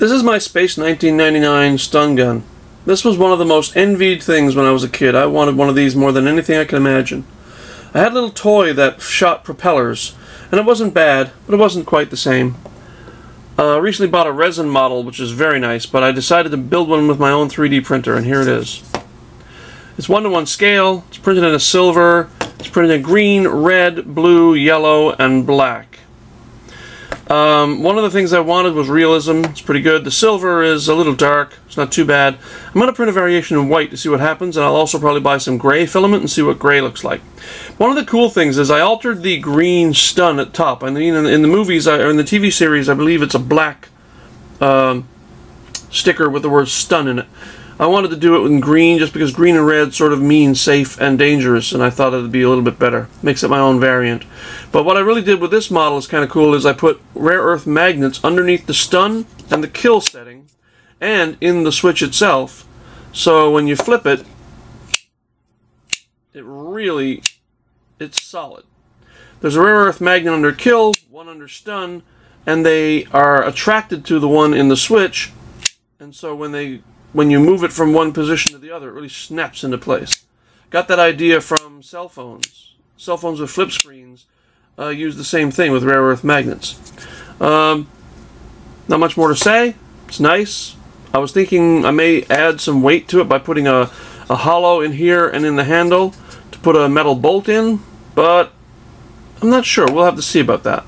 This is my Space 1999 stun gun. This was one of the most envied things when I was a kid. I wanted one of these more than anything I could imagine. I had a little toy that shot propellers, and it wasn't bad, but it wasn't quite the same. Uh, I recently bought a resin model, which is very nice, but I decided to build one with my own 3D printer, and here it is. It's one to one scale, it's printed in a silver, it's printed in green, red, blue, yellow, and black. Um, one of the things I wanted was realism. It's pretty good. The silver is a little dark. It's not too bad. I'm going to print a variation in white to see what happens, and I'll also probably buy some gray filament and see what gray looks like. One of the cool things is I altered the green stun at top. I mean, in, in the movies, or in the TV series, I believe it's a black um, sticker with the word stun in it. I wanted to do it in green just because green and red sort of mean safe and dangerous, and I thought it would be a little bit better. Makes it my own variant. But what I really did with this model is kind of cool is I put rare earth magnets underneath the stun and the kill setting and in the switch itself. So when you flip it, it really, it's solid. There's a rare earth magnet under kill, one under stun, and they are attracted to the one in the switch. And so when they when you move it from one position to the other, it really snaps into place. Got that idea from cell phones. Cell phones with flip screens uh, use the same thing with rare earth magnets. Um, not much more to say. It's nice. I was thinking I may add some weight to it by putting a, a hollow in here and in the handle to put a metal bolt in, but I'm not sure. We'll have to see about that.